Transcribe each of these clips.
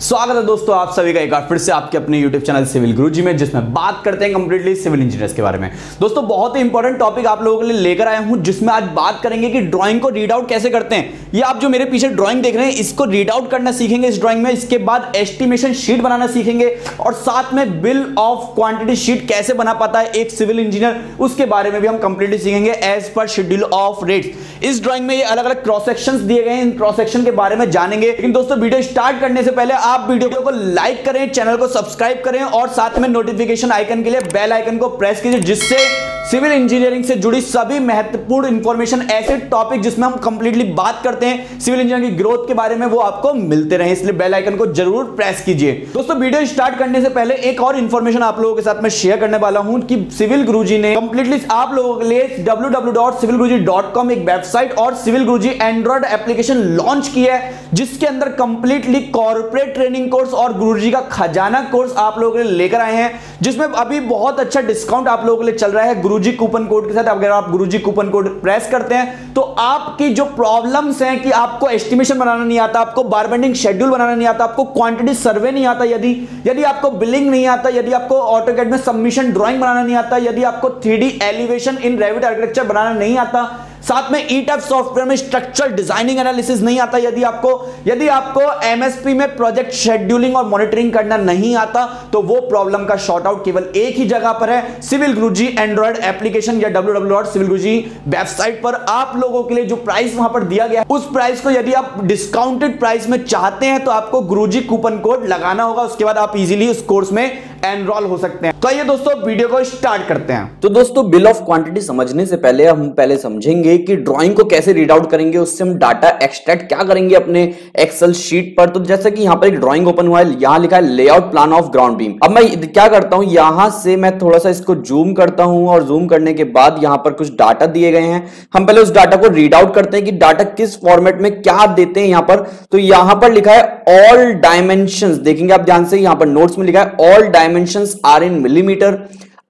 स्वागत है दोस्तों आप सभी का एक बार फिर से आपके अपने YouTube चैनल सिविल गुरुजी में, जिसमें बात करते हैं कंप्लीटली सिविल इंजीनियर्स के बारे में। दोस्तों, बहुत ही इंपॉर्टेंट टॉपिक आप लोगों के लिए लेकर आया हूँ, जिसमें आज बात करेंगे कि ड्राइंग को रीड आउट कैसे करते हैं। ये आप जो मेरे पीछे ड्राइंग देख रहे हैं, इसको रीड आउट करना सीखेंगे इस ड्राइंग में, इसके बाद एस्टिमेशन शीट बनाना सीखेंगे, और साथ में बिल ऑफ़ क्वांटिटी शीट कैसे बना पाता है एक सिविल इंजीनियर उसके बारे में भी हम कंप्लीटली सीखेंगे as per schedule of rates इस ड्राइंग में ये अलग अलग क्रॉस सेक्शन दिए गए इन क्रॉस सेक्शन के बारे में जानेंगे। लेकिन दोस्तों वीडियो स्टार्ट करने से पहले आप वीडियो को लाइक करें, चैनल को सब्सक्राइब करें और साथ में नोटिफिकेशन आइकन के लिए बेल आइकन को प्रेस कीजिए, जिससे सिविल इंजीनियरिंग से जुड़ी सभी महत्वपूर्ण इंफॉर्मेशन ऐसे टॉपिक जिसमें हम कंप्लीटली बात करते हैं सिविल इंजीनियरिंग की ग्रोथ के बारे में वो आपको मिलते रहे। इसलिए बेल आइकन को ज़रूर प्रेस कीजिए। दोस्तों वीडियो स्टार्ट करने से पहले एक और इंफॉर्मेशन आप लोगों के साथ में शेयर करने वाला हूँ कि सिविल गुरुजी ने कंप्लीटली आप लोगों के लिए www.civilguruji.com एक वेबसाइट और civil Guruji Android application launch किया है, जिसके अंदर कंप्लीटली कॉर्पोरेट ट्रेनिंग कोर्स और गुरुजी का खजाना कोर्स आप लोगों के लिए लेकर आए हैं, जिसमें अभी बहुत अच्छा डिस्काउंट आप लोगों के लिए चल रहा है गुरुजी कूपन कोड के साथ। अगर आप गुरुजी कूपन कोड प्रेस करते हैं तो आपकी जो प्रॉब्लम्स हैं कि आपको एस्टिमेशन बनाना नहीं आता, आपको बारबेंडिंग शेड्यूल बनाना नहीं आता, आपको क्वांटिटी सर्वे नहीं आता, यदि यदि आपको बिलिंग नहीं आता, यदि आपको ऑटोकेट में सबमिशन ड्राइंग बनाना नहीं आता, यदि आपको three elevation in Revit architecture बनाना नहीं आता साथ में ई सॉफ्टवेयर में स्ट्रक्चरल डिज़ाइनिंग एनालिसिस नहीं आता यदि आपको। यदि आपको एमएसपी में प्रोजेक्ट शेड्यूलिंग और मॉनिटरिंग करना नहीं आता तो वो प्रॉब्लम का शॉर्ट आउट केवल एक ही जगह पर है। सिविल गुरुजी एंड्रॉइड एप्लीकेशन या www.civilguruji वेबसाइट पर आप लोगों के लिए जो प्राइस वहाँ पर दिया गया है, उस प्राइस को यदि आप डिस्काउंटेड प्राइस में चाहते हैं तो आपको गुरुजी कूपन कोड लगाना होगा। उसके बाद आप इजीली उस कोर्स में एनरोल हो सकते हैं। तो ये दोस्तों वीडियो को स्टार्ट करते हैं। तो दोस्तों बिल ऑफ़ क्वांटिटी समझने से पहले हम पहले समझेंगे कि ड्राइंग को कैसे रीड आउट करेंगे, उससे हम डाटा एक्सट्रैक्ट क्या करेंगे अपने एक्सेल शीट पर। तो जैसे कि यहाँ पर एक ड्राइंग ओपन हुआ है, यहाँ लिखा है layout plan of ground beam अब मैं क्या करता हूँ, यहाँ से मैं थोड़ा सा इसको जूम करता हूँ और जूम करने के बाद यहाँ पर कुछ डाटा दिए गए हैं। हम पहले उस डाटा को रीड आउट करते हैं कि डाटा किस फॉर्मेट में क्या देते हैं यहाँ पर। तो यहाँ पर लिखा है ऑल डायमेंशन देखेंगे आप ध्यान से, यहाँ पर नोट्स में लिखा है all dimension are in millimetre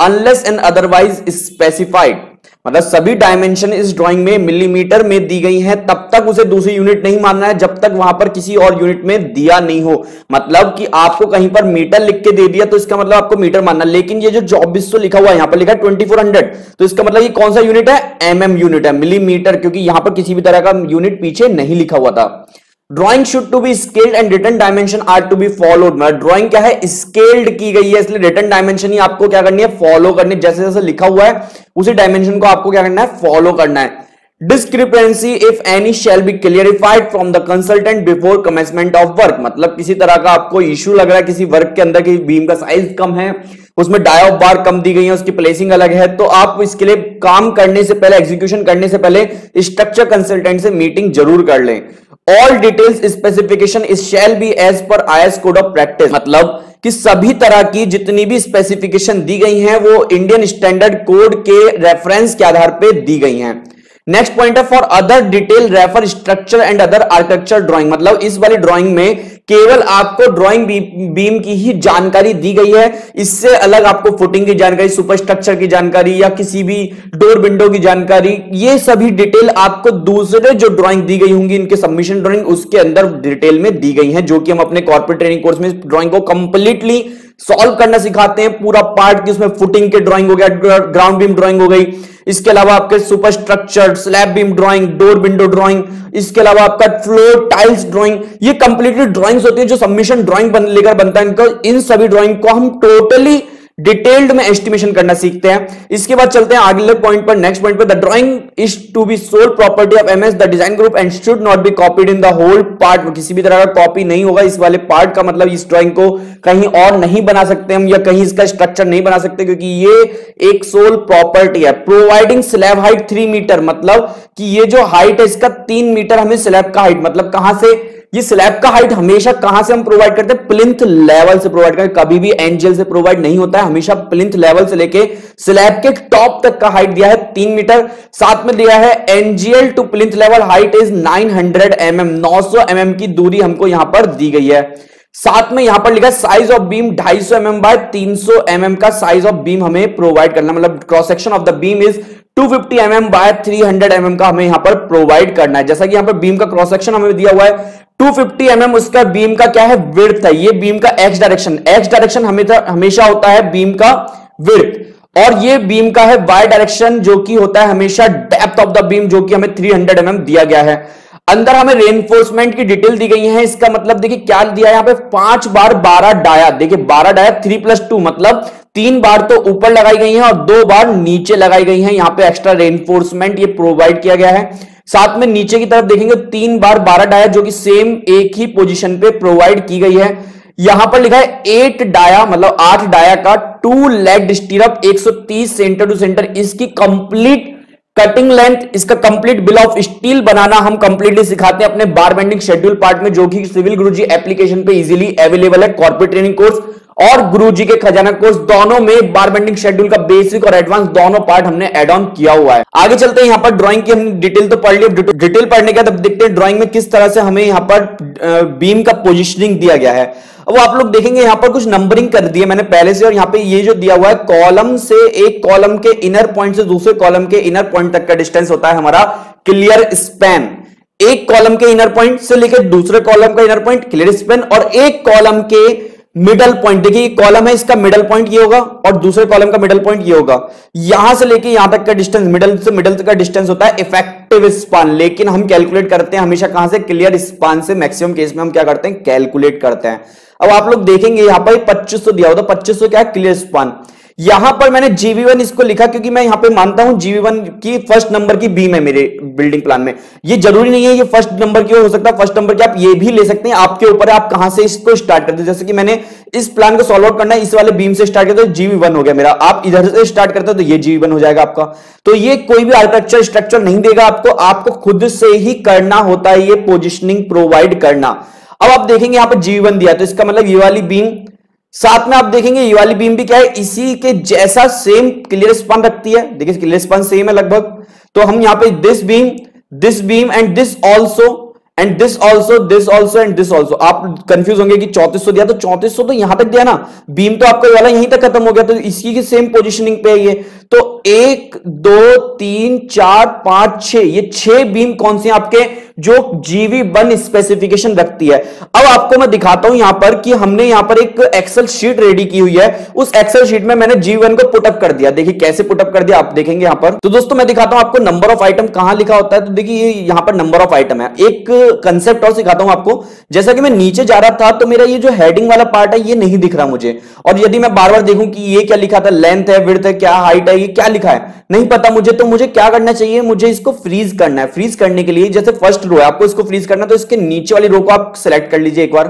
unless and otherwise specified मतलब सभी डायमेंशन इस ड्राइंग में मिलीमीटर में दी गई हैं, तब तक उसे दूसरी यूनिट नहीं मानना है, जब तक वहाँ पर किसी और यूनिट में दिया नहीं हो। मतलब कि आपको कहीं पर मीटर लिख के दे दिया तो इसका मतलब आपको मीटर मानना लेकिन ये जो चौबीस सौ लिखा हुआ है, यहाँ पर लिखा है ट्वेंटी तो इसका मतलब ये कौन सा यूनिट है? एम यूनिट है मिलीमीटर क्योंकि यहाँ पर किसी भी तरह का यूनिट पीछे नहीं लिखा हुआ था। Drawing should to be scaled and return dimension are to be followed मतलब ड्राइंग क्या है? स्केल्ड की गई है, इसलिए रिटर्न डायमेंशन ही आपको क्या करनी है? फॉलो करनी है। जैसे जैसे लिखा हुआ है, उसी डायमेंशन को आपको क्या करना है? फॉलो करना है। Discrepancy if any shall be clarified from the consultant before commencement of work मतलब किसी तरह का आपको इश्यू लग रहा है, किसी वर्क के अंदर की बीम का साइज़ कम है, उसमें डाय ऑफ़ बार कम दी गई है, उसकी प्लेसिंग अलग है तो आप इसके लिए काम करने से पहले एग्जीक्यूशन करने से पहले स्ट्रक्चर कंसल्टेंट से मीटिंग ज़रूर कर लें। All details specification is shall be as per I code of practice मतलब कि सभी तरह की जितनी भी स्पेसिफिकेशन दी गई हैं, वो इंडियन स्टैंडर्ड कोड के रेफरेंस के आधार पे दी गई हैं। नेक्स्ट पॉइंट है for other detail refer structure and other architecture drawing मतलब इस वाली ड्राइंग में केवल आपको ड्राइंग बीम की ही जानकारी दी गई है। इससे अलग आपको फुटिंग की जानकारी सुपर स्ट्रक्चर की जानकारी या किसी भी डोर विंडो की जानकारी, ये सभी डिटेल आपको दूसरे जो ड्राइंग दी गई होंगी, इनके सबमिशन ड्राइंग उसके अंदर डिटेल में दी गई है, जो कि हम अपने कॉर्पोरेट ट्रेनिंग कोर्स में ड्राइंग को कंप्लीटली सॉल्व करना सिखाते हैं। पूरा पार्ट की उसमें फुटिंग के ड्राइंग हो गया ग्राउंड बीम ड्राइंग हो गई इसके अलावा आपके super structure slab beam drawing door window drawing इसके अलावा आपका फ्लोर टाइल्स ड्राइंग ये कंप्लीटली ड्राइंग्स होती है जो सबमिशन ड्राइंग बन, लेकर बनता है इनका। इन सभी ड्राइंग को हम टोटली डिटेल्ड में एस्टिमेशन करना सीखते हैं। इसके बाद चलते हैं अगले पॉइंट पर। नेक्स्ट पॉइंट पर the drawing is to be sole property of MS the design group and should not be copied in the whole part किसी भी तरह का कॉपी नहीं होगा। इस वाले पार्ट का मतलब इस ड्राइंग को कहीं और नहीं बना सकते हम, या कहीं इसका स्ट्रक्चर नहीं बना सकते, क्योंकि ये एक सोल प्रॉपर्टी है। Providing slab height three metre मतलब कि ये जो हाइट है, इसका तीन मीटर हमें स्लैब का हाइट मतलब कहाँ से ये स्लैब का हाइट हमेशा कहाँ से हम प्रोवाइड करते हैं? प्लिंथ लेवल से प्रोवाइड करते कभी भी एंजल से प्रोवाइड नहीं होता है। हमेशा प्लिंथ लेवल से लेके स्लैब के टॉप तक का हाइट दिया है। तीन मीटर साथ में दिया है NGL to plinth level height is 900 hundred m m now mm की दूरी हमको यहाँ पर दी गई है। साथ में यहाँ पर लिखा साइज़ ऑफ़ बीम 250 सौ एम बाय 300 सौ mm का साइज़ ऑफ़ बीम हमें प्रोवाइड करना मतलब cross section of the beam is 250 fifty m m by three hundred mm का हमें यहाँ पर प्रोवाइड करना है। जैसा कि यहाँ पर बीम का क्रॉस सेक्शन हमें दिया हुआ है 250 फिफ्टी mm उसका बीम का क्या है? विर्थ है। ये बीम का एक्स डायरेक्शन। एक्स डायरेक्शन हमेशा हमेशा होता है बीम का विर्थ और ये बीम का है वाई डायरेक्शन, जो कि होता है हमेशा डेप्थ ऑफ़ द बीम, जो कि हमें 300 हंड्रेड mm दिया गया है। अंदर हमें रेनफोर्समेंट की डिटेल दी गई है। इसका मतलब देखिए क्या दिया है यहाँ पे? पाँच बार बारह डाया। देखिए बारह डाया थ्री प्लस टू मतलब तीन बार तो ऊपर लगाई गई है और दो बार नीचे लगाई गई है। यहाँ पे एक्स्ट्रा रेनफोर्समेंट ये प्रोवाइड किया गया है। साथ में नीचे की तरफ़ देखेंगे तीन बार बारह डाया जो कि सेम एक ही पोजीशन पे प्रोवाइड की गई है। यहाँ पर लिखा है एट डाया मतलब आठ डाया का two leg stirrup 130 centre to centre इसकी कंप्लीट कटिंग लेंथ इसका कंप्लीट बिल ऑफ़ स्टील बनाना हम कंप्लीटली सिखाते हैं अपने बार बेंडिंग शेड्यूल पार्ट में, जो कि सिविल गुरुजी एप्लीकेशन पे इजीली अवेलेबल है। कॉर्पोरेट ट्रेनिंग कोर्स और गुरुजी के खजाना कोर्स दोनों में बार बेंडिंग शेड्यूल का बेसिक और एडवांस दोनों पार्ट हमने एड ऑन किया हुआ है। आगे चलते हैं, यहाँ पर ड्राइंग की हमने डिटेल तो पढ़ ली। डिटेल पढ़ने के बाद देखते हैं ड्राइंग में किस तरह से हमें यहाँ पर बीम का पोजिशनिंग दिया गया है। अब आप लोग देखेंगे, यहाँ पर कुछ नंबरिंग कर दी है मैंने पहले से, और यहाँ पे ये जो दिया हुआ है कॉलम से एक कॉलम के इनर पॉइंट से दूसरे कॉलम के इनर पॉइंट तक का डिस्टेंस होता है हमारा क्लियर स्पैन एक कॉलम के इनर पॉइंट से लेकर दूसरे कॉलम का इनर पॉइंट क्लियर स्पैन और एक कॉलम के मिडल पॉइंट देखिए कॉलम है, इसका मिडल पॉइंट ये होगा और दूसरे कॉलम का मिडल पॉइंट ये होगा। यहाँ से लेके यहाँ तक का डिस्टेंस मिडल से मिडल तक का डिस्टेंस होता है इफ़ेक्टिव स्पान लेकिन हम कैलकुलेट करते हैं हमेशा कहाँ से? क्लियर स्पान से। मैक्सिमम केस में हम क्या करते हैं? कैलकुलेट करते हैं। अब आप लोग देखेंगे यहाँ पर 2500 दिया होता 2500 क्या है? क्लियर स्पान यहाँ पर मैंने जीवी वन इसको लिखा क्योंकि मैं यहाँ पे मानता हूँ जीवी वन की फ़र्स्ट नंबर की बीम है मेरे बिल्डिंग प्लान में। ये ज़रूरी नहीं है ये फ़र्स्ट नंबर की हो सकता है फ़र्स्ट नंबर की आप ये भी ले सकते हैं, आपके ऊपर आप कहाँ से इसको स्टार्ट करते हैं? जैसे कि मैंने इस प्लान को सॉल्व आउट करना है, इस वाले बीम से स्टार्ट करते तो जीवी वन हो गया मेरा। आप इधर से स्टार्ट करते हो तो ये जीवी वन हो जाएगा आपका। तो ये कोई भी आर्किटेक्चर स्ट्रक्चर नहीं देगा आपको आपको खुद से ही करना होता है ये पोजिशनिंग प्रोवाइड करना। अब आप देखेंगे यहाँ पर जीवी वन दिया तो इसका मतलब ये वाली बीम साथ में आप देखेंगे, ये वाली बीम भी क्या है? इसी के जैसा सेम क्लियर स्पन रखती है। देखिए क्लियर स्पन सेम है लगभग। तो हम यहाँ पे this beam this beam and this also and this also this also and this also आप कंफ्यूज होंगे कि चौतीस दिया तो चौतीस तो यहाँ तक दिया ना? बीम तो आपका वाला यहीं तक खत्म हो गया तो इसी की सेम पोजिशनिंग पे है ये। तो एक, दो, तीन, चार, पाँच, छह, ये छह बीम कौन सी आपके? जो जीवी वन स्पेसिफिकेशन रखती है। अब आपको मैं दिखाता हूँ यहाँ पर कि हमने यहाँ पर एक एक्सेल शीट रेडी की हुई है। उस एक्सेल शीट में मैंने जीवी वन को पुटअप कर दिया। देखिए कैसे पुटअप कर दिया, आप देखेंगे यहाँ पर। तो दोस्तों, मैं दिखाता हूँ आपको नंबर ऑफ़ आइटम कहाँ लिखा होता है। तो देखिए यहाँ पर नंबर ऑफ़ आइटम है। एक कंसेप्ट और सिखाता हूँ आपको। जैसा कि मैं नीचे जा रहा था तो मेरा ये जो हेडिंग वाला पार्ट है, ये नहीं दिख रहा मुझे। और यदि मैं बार बार देखूँ कि ये क्या लिखा था लेंथ है विर्थ है, क्या हाइट है, ये क्या लिखा है, नहीं पता मुझे तो मुझे क्या करना चाहिए? मुझे इसको फ्रीज करना है। फ्रीज करने के लिए, जैसे फ़र्स्ट रो है। आपको इसको फ्रीज करना तो इसके नीचे वाली रो को आप सिलेक्ट कर लीजिए एक बार।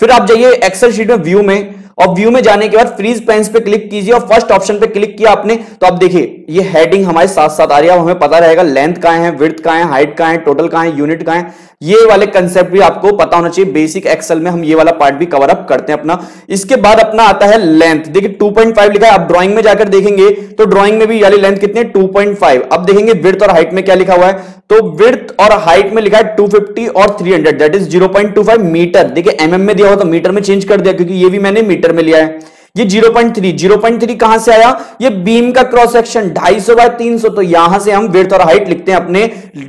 फिर आप जाइए एक्सेल शीट में व्यू में और व्यू में जाने के बाद फ्रीज पेंस पे क्लिक कीजिए और फ़र्स्ट ऑप्शन पे क्लिक किया आपने तो आप देखिए ये हेडिंग हमारे साथ साथ आ रही है हमें पता रहेगा लेंथ कहाँ है विर्थ कहाँ है हाइट का है टोटल कहाँ है यूनिट कहाँ है। ये वाले कंसेप्ट भी आपको पता होना चाहिए। बेसिक एक्सेल में हम ये वाला पार्ट भी कवर अप करते हैं अपना। इसके बाद अपना आता है लेंथ देखिए 2.5 लिखा है, आप ड्राइंग में जाकर देखेंगे तो ड्राइंग में भी वाली लेंथ कितनी है? 2.5 अब देखेंगे विर्थ और हाइट में क्या लिखा हुआ है। तो विर्थ और हाइट में लिखा है 250 और 300 दैट इज़ 0.25 मीटर देखिए एमएम में दिया हुआ तो मीटर में चेंज कर दिया, क्योंकि ये भी मैंने मीटर में लिया है। ये 0.3 0.3 कहाँ से आया? ये बीम का क्रॉस सेक्शन 250 बाय 300 तो यहाँ से हम वेथ और हाइट लिखते हैं अपने,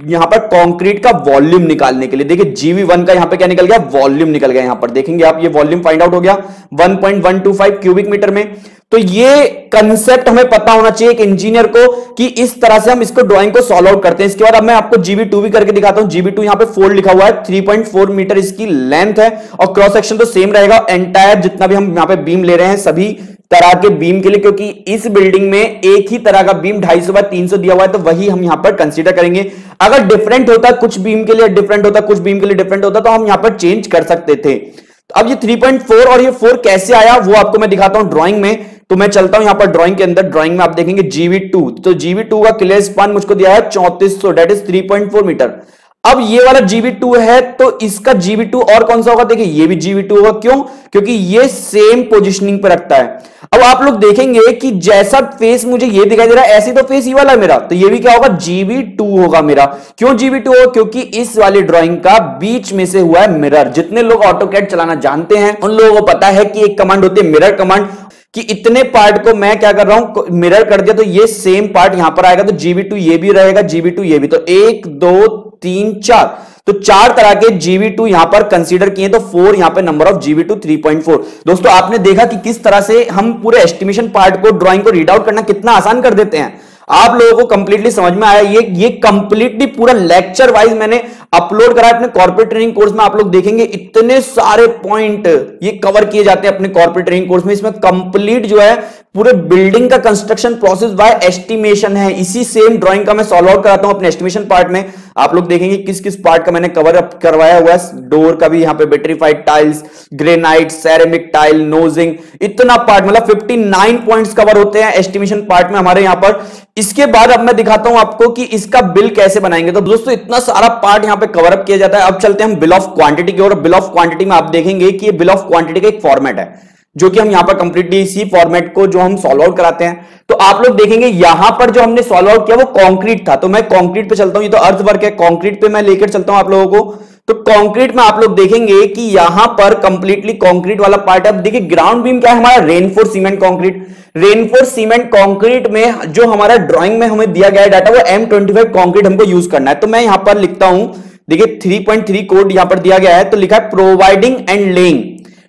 यहाँ पर कंक्रीट का वॉल्यूम निकालने के लिए। देखिए जीवी वन का यहाँ पर क्या निकल गया? वॉल्यूम निकल गया यहाँ पर। देखेंगे आप, ये वॉल्यूम फाइंड आउट हो गया। वन क्यूबिक मीटर में। तो ये कंसेप्ट हमें पता होना चाहिए एक इंजीनियर को कि इस तरह से हम इसको ड्राइंग को सॉल्व आउट करते हैं। इसके बाद अब मैं आपको जीबी टू भी करके दिखाता हूँ। जीबी टू यहाँ पे फोल्ड लिखा हुआ है। 3.4 मीटर इसकी लेंथ है और क्रॉस सेक्शन तो सेम रहेगा एंटायर जितना भी हम यहाँ पे बीम ले रहे हैं सभी तरह के बीम के लिए, क्योंकि इस बिल्डिंग में एक ही तरह का बीम ढाई सौ तीन सौ दिया हुआ है तो वही हम यहाँ पर कंसीडर करेंगे। अगर डिफरेंट होता कुछ बीम के लिए डिफरेंट होता कुछ बीम के लिए डिफरेंट होता तो हम यहाँ पर चेंज कर सकते थे। तो अब ये 3.4 और ये 4 कैसे आया, वो आपको मैं दिखाता हूँ ड्राइंग में। तो मैं चलता हूँ यहाँ पर ड्राइंग के अंदर ड्राइंग में आप देखेंगे जीवी टू तो जीवी टू का क्लियर स्पान मुझको दिया है चौतीस सौ that is three point four metre अब ये वाला जीवी टू है तो इसका जीवी टू और कौन सा होगा? देखिए, ये भी जीवी टू होगा। क्यों? क्योंकि ये सेम पोजिशनिंग पर रखता है। अब आप लोग देखेंगे कि जैसा फेस मुझे ये दिखाई दे रहा है, ऐसे तो फेस ये वाला मेरा। तो ये भी क्या होगा? जीवी टू होगा मेरा। क्यों जीवी टू होगा? क्योंकि इस वाली ड्राइंग का बीच में से हुआ है मिरर जितने लोग ऑटो कैट चलाना जानते हैं, उन लोगों को पता है कि एक कमांड होती है मिरर कमांड कि इतने पार्ट को मैं क्या कर रहा हूँ? मिरर कर दिया तो ये सेम पार्ट यहाँ पर आएगा तो जीबी टू ये भी रहेगा जीबी टू ये भी। तो एक, दो, तीन, चार। तो चार तरह के जीवी टू यहाँ पर कंसीडर किए तो फोर यहाँ पे number of GV two three point four दोस्तों, आपने देखा कि किस तरह से हम पूरे एस्टिमेशन पार्ट को ड्राइंग को रीड आउट करना कितना आसान कर देते हैं। आप लोगों को कंप्लीटली समझ में आया, ये ये कंप्लीटली पूरा लेक्चर वाइज मैंने अपलोड करा, अपने कॉर्पोरेट ट्रेनिंग कोर्स में आप लोग देखेंगे, इतने सारे पॉइंट ये कवर किए जाते हैं अपने कॉर्पोरेट ट्रेनिंग कोर्स में। इसमें कंप्लीट जो है, पूरे बिल्डिंग का कंस्ट्रक्शन प्रोसेस बाय एस्टिमेशन है। इसी सेम ड्राइंग का मैं सॉल्व आउट कराता हूँ अपने एस्टिमेशन पार्ट में। आप लोग देखेंगे किस किस पार्ट का मैंने कवर अप करवाया हुआ है। डोर का भी यहाँ पे vitrified tiles granite ceramic tile nosing इतना पार्ट मतलब 59 पॉइंट्स कवर होते हैं एस्टिमेशन पार्ट में हमारे यहाँ पर। इसके बाद अब मैं दिखाता हूँ आपको कि इसका बिल कैसे बनाएँगे। तो दोस्तों, इतना सारा पार्ट यहाँ पे कवर अप किया जाता है। अब चलते हैं हम बिल ऑफ़ क्वांटिटी की और बिल ऑफ़ क्वांटिटी में आप देखेंगे कि बिल ऑफ़ क्वांटिटी का एक फॉर्मेट है। जो कि हम यहाँ पर कंप्लीटली इसी फॉर्मेट को जो हम सॉल्व आउट कराते हैं। तो आप लोग देखेंगे, यहाँ पर जो हमने सॉल्व आउट किया वो कॉन्क्रीट था। तो मैं कॉन्क्रीट पे चलता हूँ, ये तो अर्थ वर्क है कॉन्क्रीट पे मैं लेकर चलता हूँ आप लोगों को। तो कंक्रीट में आप लोग देखेंगे कि यहाँ पर कंप्लीटली कंक्रीट वाला पार्ट है। देखिए ग्राउंड बीम क्या है? हमारा reinforce cement concrete reinforce cement concrete में जो हमारा ड्रॉइंग में हमें दिया गया डाटा वो एम ट्वेंटी कॉन्क्रीट हमको यूज़ करना है। तो मैं यहाँ पर लिखता हूँ, देखिए 3.3 कोड यहाँ पर दिया गया है। तो लिखा है providing and laying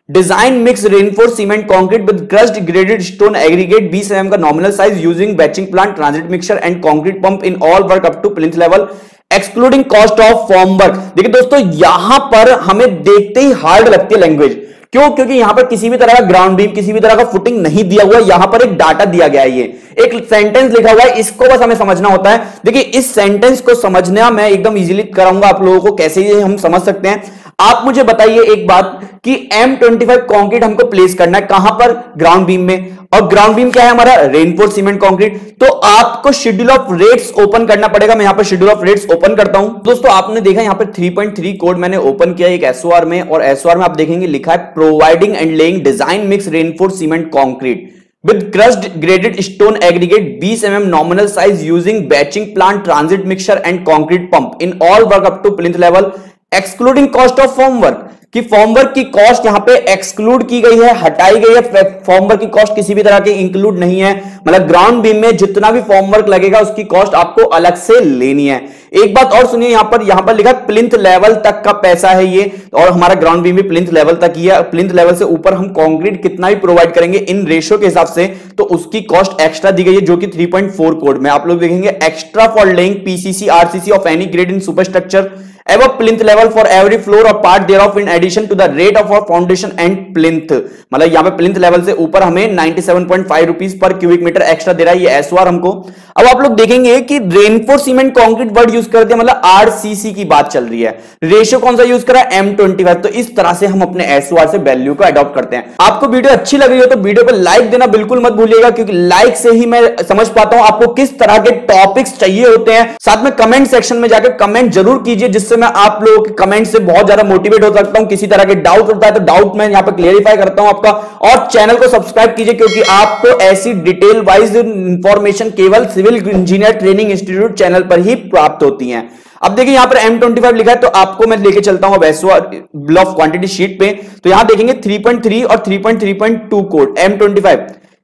design mix reinforce cement concrete with crushed graded stone aggregate 20 M का nominal size using batching plant transit mixer and concrete pump in all work up to plinth level excluding cost of form work देखिए दोस्तों, यहाँ पर हमें देखते ही hard लगती है language क्यों? क्योंकि यहाँ पर किसी भी तरह का ग्राउंड बीम किसी भी तरह का फुटिंग नहीं दिया हुआ, यहाँ पर एक डाटा दिया गया है ये। एक सेंटेंस लिखा हुआ है, इसको बस हमें समझना होता है। देखिए, इस सेंटेंस को समझना मैं एकदम इजीली कराऊँगा आप लोगों को, कैसे ये हम समझ सकते हैं। आप मुझे बताइए एक बात कि M25 कंक्रीट हमको प्लेस करना है कहाँ पर? ग्राउंड बीम में। और ग्राउंड बीम क्या है हमारा? रेनफोर्स सीमेंट कंक्रीट तो आपको शेड्यूल ऑफ़ रेट्स ओपन करना पड़ेगा। मैं यहाँ पर शेड्यूल ऑफ़ रेट्स ओपन करता हूँ। दोस्तों, आपने देखा यहाँ पर 3.3 कोड मैंने ओपन किया एक एसओआर में, और एसओआर में आप देखेंगे लिखा है providing and laying design mix reinforced cement concrete. With crushed graded stone aggregate 20 mm nominal size using batching plant transit mixture and concrete pump in all work up to plinth level excluding cost of formwork. कि formwork की cost यहाँ पे exclude की गई है, हटाई गई है। फॉर्मवर्क की कॉस्ट किसी भी तरह की इंक्लूड नहीं है। मतलब ग्राउंड बीम में जितना भी फॉर्मवर्क लगेगा, उसकी कॉस्ट आपको अलग से लेनी है। एक बात और सुनिए यहाँ पर यहाँ पर लिखा प्लिंथ लेवल तक का पैसा है ये। और हमारा ग्राउंड बीम भी प्लिंथ लेवल तक ही है। प्लिंथ लेवल से ऊपर हम कॉन्क्रीट कितना भी प्रोवाइड करेंगे, इन रेशियो के हिसाब से तो उसकी कॉस्ट एक्स्ट्रा दी गई है, जो कि 3.4 कोड में। आप लोग देखेंगे extra for laying PCC RCC of any grade in super structure above plinth level for every floor or part thereof in addition to the rate of our foundation and plinth. मतलब यहाँ पे plinth level से ऊपर हमें 97.5 rupees पर cubic metre extra दे रहा है, ये एसवार हमको। अब आप लोग देखेंगे कि reinforce cement concrete word use करते हैं मतलब आरसीसी की बात चल रही है। रेशियो कौन सा यूज़ करा? है एम ट्वेंटी तो इस तरह से हम अपने एसवार से वैल्यू को अडॉप्ट करते हैं। आपको वीडियो अच्छी लग रही हो तो वीडियो पर लाइक देना बिल्कुल मत भूलिएगा, क्योंकि लाइक से ही मैं समझ पाता हूँ आपको किस तरह के टॉपिक्स चाहिए होते हैं। साथ में कमेंट सेक्शन में जाकर कमेंट ज़रूर कीजिए, जिससे मैं आप लोगों के कमेंट से बहुत ज़्यादा मोटिवेट हो सकता हूँ, किसी तरह के डाउट होता है तो डाउट मैं यहाँ पर क्लियरिफाई करता हूँ आपका। और चैनल को सब्सक्राइब कीजिए क्योंकि आपको ऐसी डिटेल वाइज इंफॉर्मेशन केवल civil engineer training institute channel पर ही प्राप्त होती हैं। अब देखिए यहाँ पर M25 लिखा है तो आपको मैं लेके चलता हूँ बिल ऑफ़ क्वांटिटी शीट पे। तो यहाँ देखेंगे 3.3 और 3.3.2 कोड M25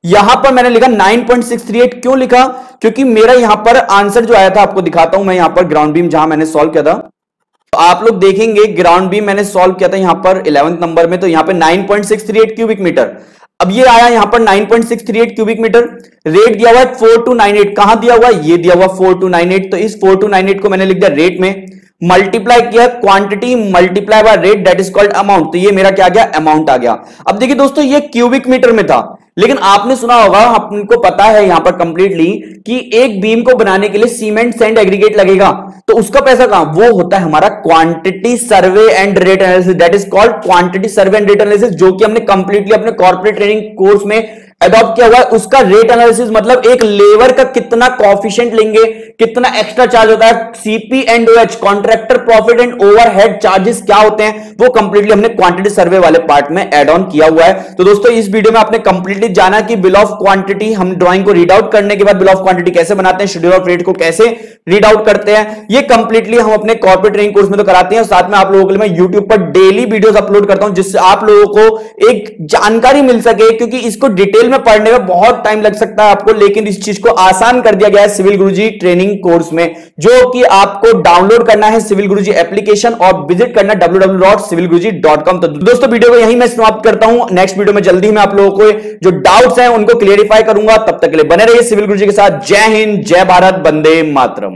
यहाँ पर मैंने लिखा 9.638 क्यों लिखा? क्योंकि मेरा यहाँ पर आंसर जो आया था, आपको दिखाता हूँ मैं यहाँ पर ग्राउंड बीम जहाँ मैंने सॉल्व किया था। तो आप लोग देखेंगे ग्राउंड भी मैंने सॉल्व किया था यहाँ पर इलेवंथ नंबर में तो यहाँ पर 9.638 क्यूबिक मीटर अब ये आया यहाँ पर 9.638 क्यूबिक मीटर रेट दिया हुआ है 4298 कहाँ दिया हुआ ये दिया हुआ 4298 तो इस 4298 को मैंने लिख दिया रेट में। मल्टीप्लाई किया quantity multiply by rate that is called amount तो ये मेरा क्या गया? अमाउंट आ गया। अब देखिए दोस्तों, ये क्यूबिक मीटर में था। लेकिन आपने सुना होगा, आपको पता है यहाँ पर कंप्लीटली कि एक बीम को बनाने के लिए सीमेंट सेंड एग्रीगेट लगेगा। तो उसका पैसा कहाँ? वो होता है हमारा quantity survey and rate analysis that is called quantity survey and rate analysis जो कि हमने कंप्लीटली अपने कॉर्पोरेट ट्रेनिंग कोर्स में अडॉप्ट किया हुआ है, उसका रेट एनालिसिस मतलब एक लेबर का कितना कॉफिशियंट लेंगे, कितना एक्स्ट्रा चार्ज होता है CP and OH contractor profit and overhead charges क्या होते हैं वो कंप्लीटली हमने क्वांटिटी सर्वे वाले पार्ट में एड ऑन किया हुआ है। तो दोस्तों, इस वीडियो में आपने कंप्लीटली जाना कि बिल ऑफ़ क्वांटिटी हम ड्रॉइंग को रीड आउट करने के बाद बिल ऑफ़ क्वांटिटी कैसे बनाते हैं शेड्यूल ऑफ़ रेट को कैसे रीड आउट करते हैं। ये कंप्लीटली हम अपने कॉर्पोरेट ट्रेनिंग कोर्स में तो कराते हैं और साथ में आप लोगों के लिए मैं यूट्यूब पर डेली वीडियोस अपलोड करता हूँ, जिससे आप लोगों को एक जानकारी मिल सके, क्योंकि इसको डिटेल में पढ़ने में बहुत टाइम लग सकता है आपको, लेकिन इस चीज़ को आसान कर दिया गया है सिविल गुरुजी ट्रेनिंग कोर्स में, जो कि आपको डाउनलोड करना है सिविल गुरुजी एप्लीकेशन और विज़िट करना www.civilguruji.com तो दोस्तों वीडियो को यही मैं समाप्त करता हूँ। नेक्स्ट वीडियो में जल्दी मैं आप लोगों को जो डाउट्स हैं, उनको क्लियरिफाई करूँगा। तब तक के लिए बने रहिए सिविल गुरुजी के साथ। जय हिंद, जय भारत बंदे मातरम।